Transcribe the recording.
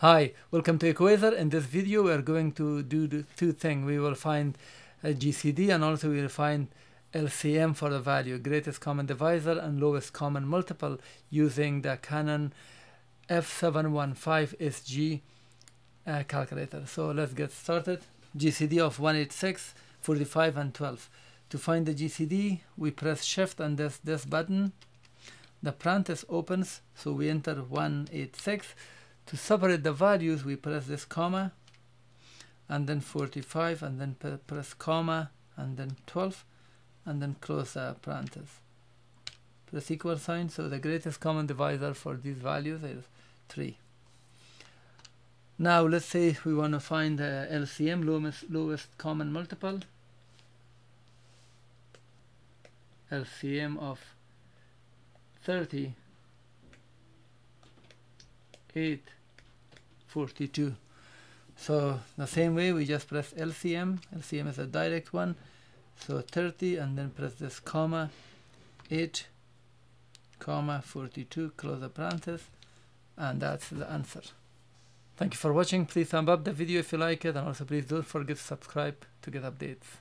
Hi, welcome to Equaser. In this video, we are going to do the two things. We will find a GCD and also we will find LCM for the value, greatest common divisor and lowest common multiple using the Canon F715SG uh, calculator. So let's get started. GCD of 186, 45 and 12. To find the GCD, we press shift and this, this button. The parenthesis opens, so we enter 186 to separate the values, we press this comma, and then 45, and then press comma, and then 12, and then close the parenthesis. Press equal sign, so the greatest common divisor for these values is 3. Now let's say we want to find the LCM, lowest, lowest common multiple. LCM of 30 8 42 so the same way we just press LCM LCM is a direct one. So 30 and then press this comma 8 comma 42 close the parenthesis and that's the answer. Thank you for watching. Please thumb up the video if you like it and also please don't forget to subscribe to get updates